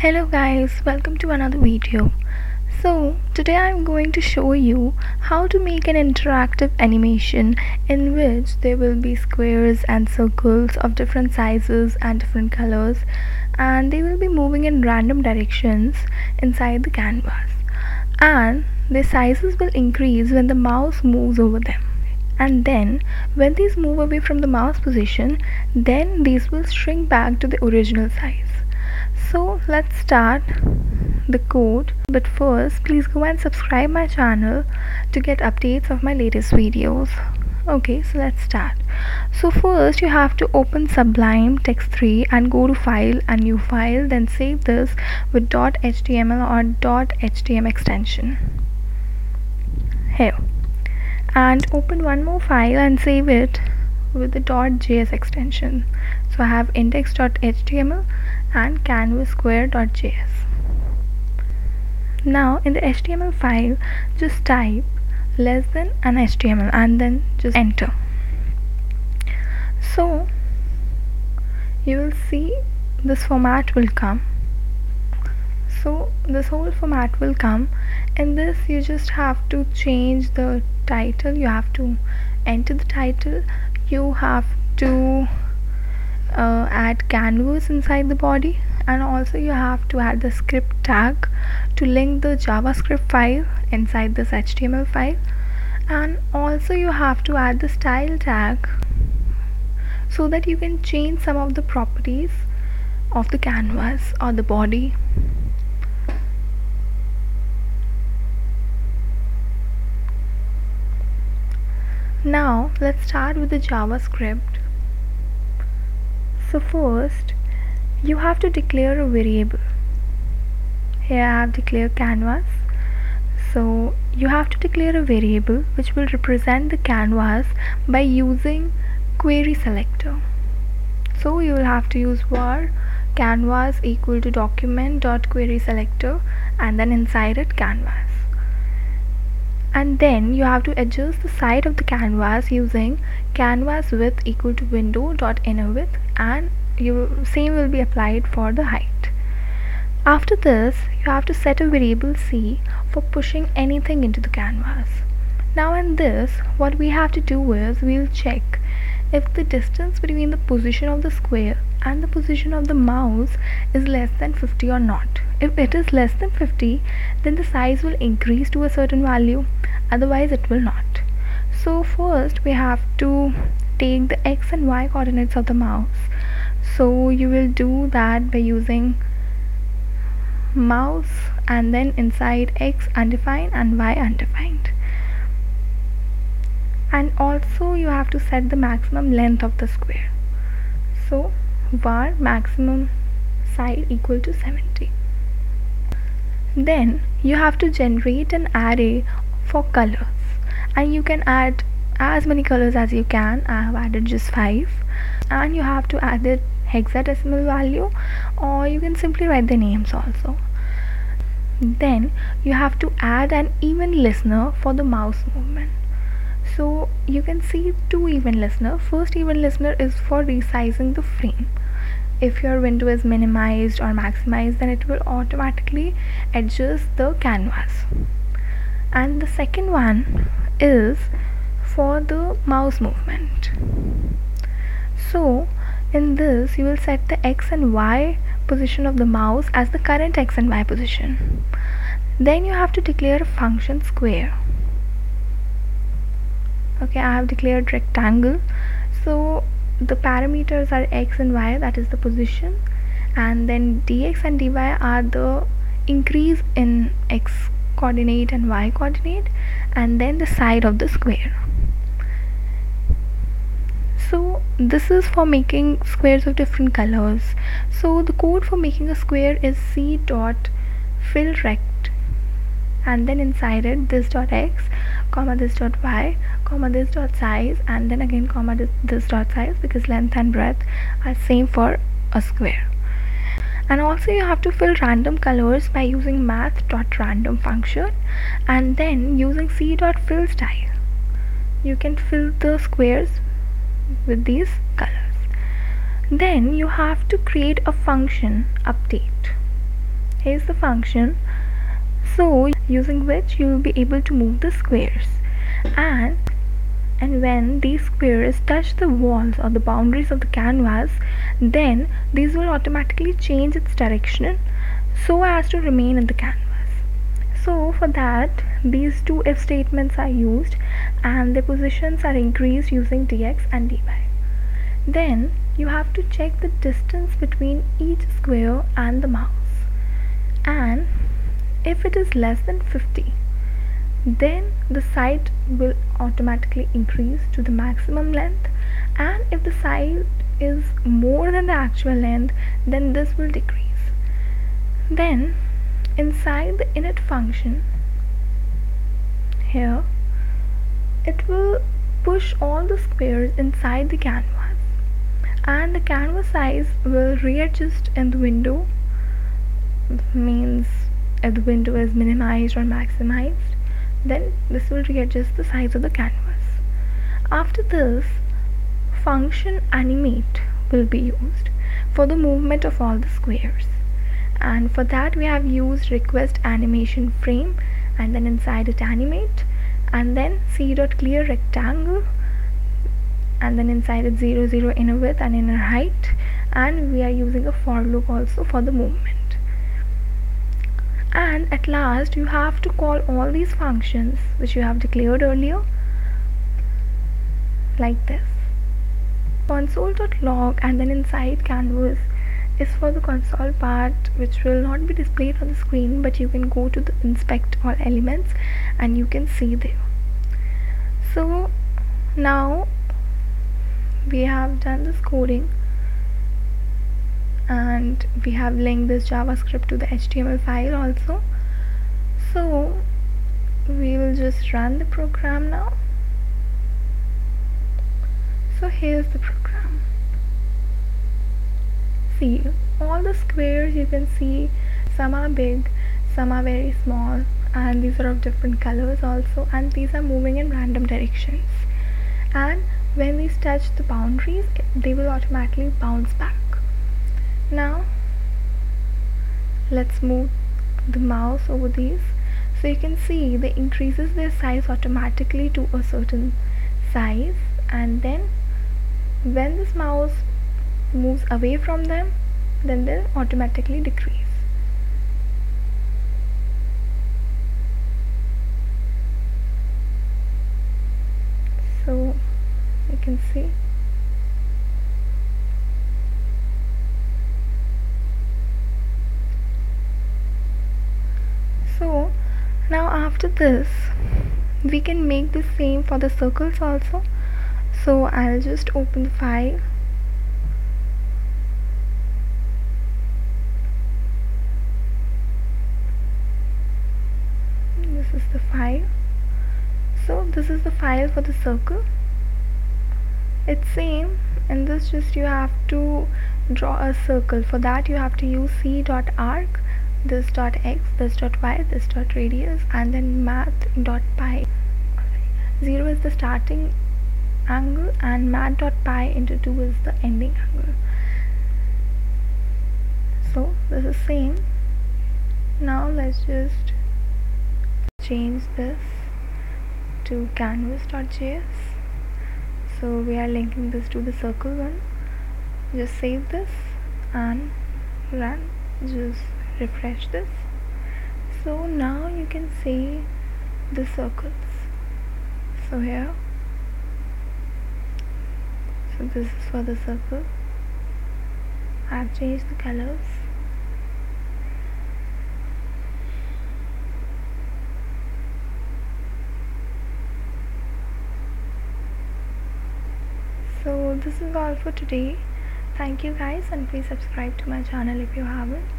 Hello guys, welcome to another video. So today I'm going to show you how to make an interactive animation in which there will be squares and circles of different sizes and different colors and they will be moving in random directions inside the canvas. And their sizes will increase when the mouse moves over them. And then when these move away from the mouse position then these will shrink back to the original size so let's start the code. But first please go and subscribe my channel to get updates of my latest videos. Okay so let's start. So first you have to open sublime text 3 and go to file and new file then save this with .html or .htm extension. Here. And open one more file and save it with the .js extension. So I have index.html and canvassquare.js now in the HTML file just type less than an HTML and then just enter. So you will see this format will come. So this whole format will come. In this you just have to change the title. You have to enter the title. You have to uh, add canvas inside the body. And also you have to add the script tag to link the javascript file inside this html file. And also you have to add the style tag so that you can change some of the properties of the canvas or the body. Now let's start with the javascript so first you have to declare a variable. Here I have declared canvas. So you have to declare a variable which will represent the canvas by using query selector. So you will have to use var canvas equal to document dot query selector and then inside it canvas and then you have to adjust the side of the canvas using canvas width equal to window dot inner width and you same will be applied for the height. After this you have to set a variable c for pushing anything into the canvas. Now in this what we have to do is we'll check if the distance between the position of the square and the position of the mouse is less than 50 or not if it is less than 50 then the size will increase to a certain value. Otherwise it will not. So first we have to take the x and y coordinates of the mouse. So you will do that by using mouse and then inside x undefined and y undefined. And also you have to set the maximum length of the square. So var maximum side equal to 70 then you have to generate an array for colors. And you can add as many colors as you can. I have added just 5 and you have to add the hexadecimal value or you can simply write the names also. Then you have to add an event listener for the mouse movement. So you can see two event listener. First event listener is for resizing the frame if your window is minimized or maximized then it will automatically adjust the canvas. And the second one is for the mouse movement. So in this you will set the x and y position of the mouse as the current x and y position. Then you have to declare a function square. Okay I have declared rectangle. So the parameters are x and y that is the position and then dx and dy are the increase in x coordinate and y coordinate and then the side of the square. So this is for making squares of different colors. So the code for making a square is c dot fill rect and then inside it this dot x comma this dot y comma this dot size and then again comma this, this dot size because length and breadth are same for a square. And also you have to fill random colors by using math dot random function and then using c dot fill style. You can fill the squares with these colors. Then you have to create a function update. Here's the function. So using which you will be able to move the squares. And and when these squares touch the walls or the boundaries of the canvas then these will automatically change its direction so as to remain in the canvas. So for that these two if statements are used and the positions are increased using dx and dy. Then you have to check the distance between each square and the mouse. And if it is less than 50 then the side will automatically increase to the maximum length. And if the side is more than the actual length then this will decrease. Then inside the init function here it will push all the squares inside the canvas. And the canvas size will readjust in the window. Means if the window is minimized or maximized then this will readjust the size of the canvas. After this function animate will be used for the movement of all the squares. And for that we have used request animation frame and then inside it animate and then c dot clear rectangle and then inside it 0 0 inner width and inner height. And we are using a for loop also for the movement and at last you have to call all these functions which you have declared earlier like this. console.log and then inside canvas is for the console part which will not be displayed on the screen but you can go to the inspect all elements and you can see there. So now we have done this coding and we have linked this javascript to the html file also. So we will just run the program now. So here's the program. See all the squares you can see some are big some are very small and these are of different colors also and these are moving in random directions. And when these touch the boundaries they will automatically bounce back now. Let's move the mouse over these. So you can see they increases their size automatically to a certain size. And then when this mouse moves away from them then they automatically decrease so you can see so now after this we can make the same for the circles also. So I'll just open the file. This is the file. So this is the file for the circle. It's same and this just you have to draw a circle. For that you have to use c.arc this dot x this dot y this dot radius and then math dot pi. 0 is the starting angle and math dot pi into 2 is the ending angle. So this is same. Now let's just change this to canvas.js so we are linking this to the circle one. Just save this and run. Just refresh this. So now you can see the circles. So here. So this is for the circle. I've changed the colors. So this is all for today. Thank you guys and please subscribe to my channel if you haven't